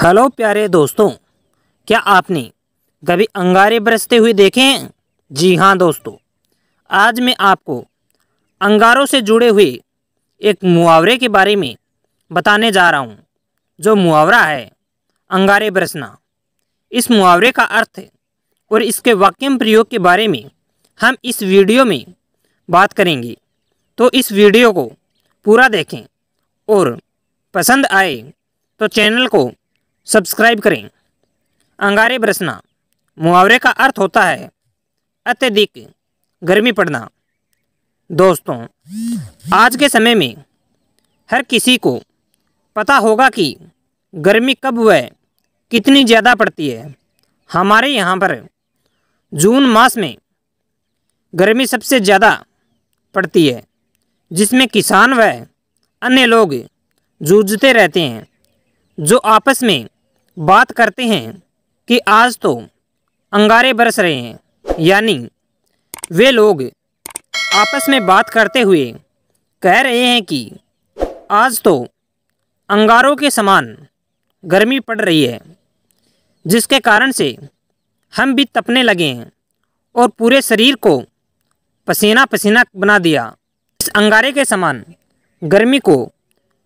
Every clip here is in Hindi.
हेलो प्यारे दोस्तों, क्या आपने कभी अंगारे बरसते हुए देखे हैं? जी हाँ दोस्तों, आज मैं आपको अंगारों से जुड़े हुए एक मुहावरे के बारे में बताने जा रहा हूँ। जो मुहावरा है, अंगारे बरसना। इस मुहावरे का अर्थ और इसके वाक्यम प्रयोग के बारे में हम इस वीडियो में बात करेंगे। तो इस वीडियो को पूरा देखें और पसंद आए तो चैनल को सब्सक्राइब करें। अंगारे बरसना। मुहावरे का अर्थ होता है, अत्यधिक गर्मी पड़ना। दोस्तों, आज के समय में हर किसी को पता होगा कि गर्मी कब व कितनी ज़्यादा पड़ती है। हमारे यहाँ पर जून मास में गर्मी सबसे ज़्यादा पड़ती है, जिसमें किसान व अन्य लोग जूझते रहते हैं। जो आपस में बात करते हैं कि आज तो अंगारे बरस रहे हैं। यानी वे लोग आपस में बात करते हुए कह रहे हैं कि आज तो अंगारों के समान गर्मी पड़ रही है, जिसके कारण से हम भी तपने लगे हैं और पूरे शरीर को पसीना पसीना बना दिया। इस अंगारे के समान गर्मी को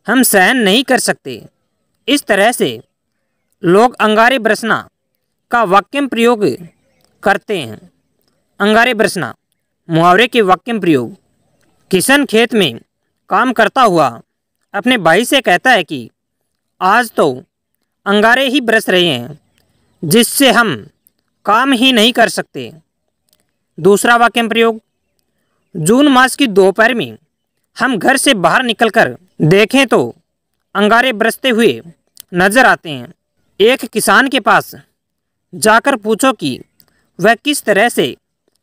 हम सहन नहीं कर सकते। इस तरह से लोग अंगारे बरसना का वाक्यम प्रयोग करते हैं। अंगारे बरसना, मुहावरे के वाक्यम प्रयोग। किशन खेत में काम करता हुआ अपने भाई से कहता है कि, आज तो अंगारे ही बरस रहे हैं, जिससे हम काम ही नहीं कर सकते। दूसरा वाक्यम प्रयोग, जून मास की दोपहर में हम घर से बाहर निकलकर देखें तो अंगारे बरसते हुए नज़र आते हैं। एक किसान के पास जाकर पूछो कि वह किस तरह से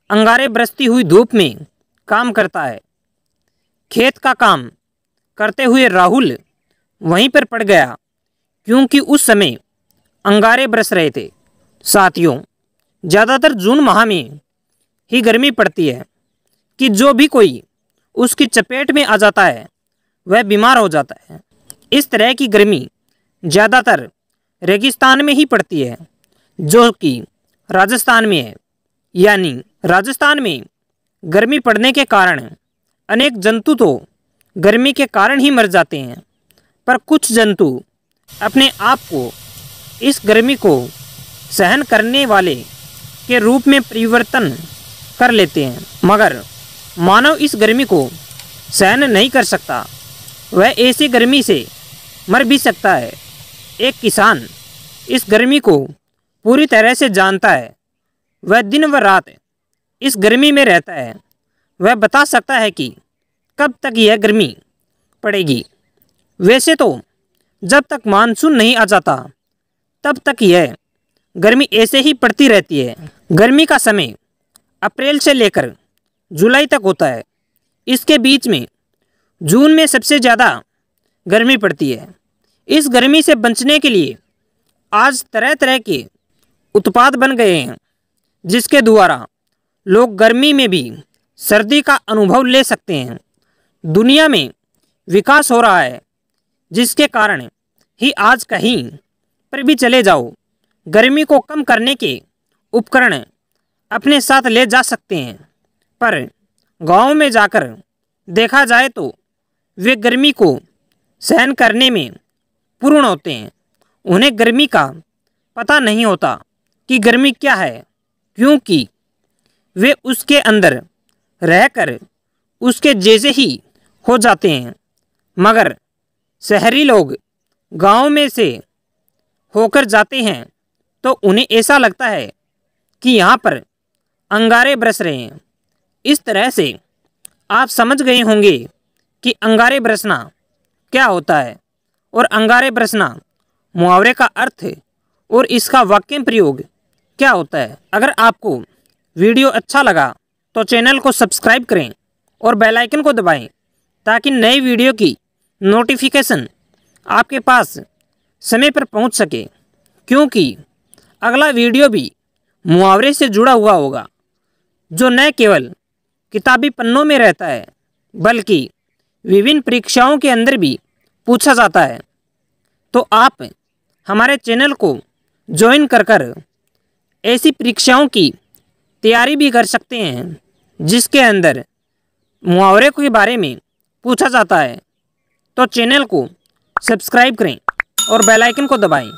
अंगारे बरसती हुई धूप में काम करता है। खेत का काम करते हुए राहुल वहीं पर पड़ गया, क्योंकि उस समय अंगारे बरस रहे थे। साथियों, ज़्यादातर जून माह में ही गर्मी पड़ती है कि जो भी कोई उसकी चपेट में आ जाता है, वह बीमार हो जाता है। इस तरह की गर्मी ज़्यादातर रेगिस्तान में ही पड़ती है, जो कि राजस्थान में है। यानी राजस्थान में गर्मी पड़ने के कारण अनेक जंतु तो गर्मी के कारण ही मर जाते हैं, पर कुछ जंतु अपने आप को इस गर्मी को सहन करने वाले के रूप में परिवर्तन कर लेते हैं। मगर मानव इस गर्मी को सहन नहीं कर सकता। वह ऐसी गर्मी से मर भी सकता है। एक किसान इस गर्मी को पूरी तरह से जानता है। वह दिन व रात इस गर्मी में रहता है। वह बता सकता है कि कब तक यह गर्मी पड़ेगी। वैसे तो जब तक मानसून नहीं आ जाता, तब तक यह गर्मी ऐसे ही पड़ती रहती है। गर्मी का समय अप्रैल से लेकर जुलाई तक होता है। इसके बीच में जून में सबसे ज़्यादा गर्मी पड़ती है। इस गर्मी से बचने के लिए आज तरह तरह के उत्पाद बन गए हैं, जिसके द्वारा लोग गर्मी में भी सर्दी का अनुभव ले सकते हैं। दुनिया में विकास हो रहा है, जिसके कारण ही आज कहीं पर भी चले जाओ, गर्मी को कम करने के उपकरण अपने साथ ले जा सकते हैं। पर गाँव में जाकर देखा जाए तो वे गर्मी को सहन करने में पूर्ण होते हैं। उन्हें गर्मी का पता नहीं होता कि गर्मी क्या है, क्योंकि वे उसके अंदर रहकर उसके जैसे ही हो जाते हैं। मगर शहरी लोग गाँव में से होकर जाते हैं तो उन्हें ऐसा लगता है कि यहाँ पर अंगारे बरस रहे हैं। इस तरह से आप समझ गए होंगे कि अंगारे बरसना क्या होता है? और अंगारे बरसना, मुहावरे का अर्थ और इसका वाक्य प्रयोग क्या होता है? अगर आपको वीडियो अच्छा लगा तो चैनल को सब्सक्राइब करें और बेल आइकन को दबाएँ ताकि नई वीडियो की नोटिफिकेशन आपके पास समय पर पहुँच सके। क्योंकि अगला वीडियो भी मुहावरे से जुड़ा हुआ होगा, जो न केवल किताबी पन्नों में रहता है, बल्कि विभिन्न परीक्षाओं के अंदर भी पूछा जाता है। तो आप हमारे चैनल को ज्वाइन कर कर ऐसी परीक्षाओं की तैयारी भी कर सकते हैं, जिसके अंदर मुहावरे के बारे में पूछा जाता है। तो चैनल को सब्सक्राइब करें और बेल आइकन को दबाएँ।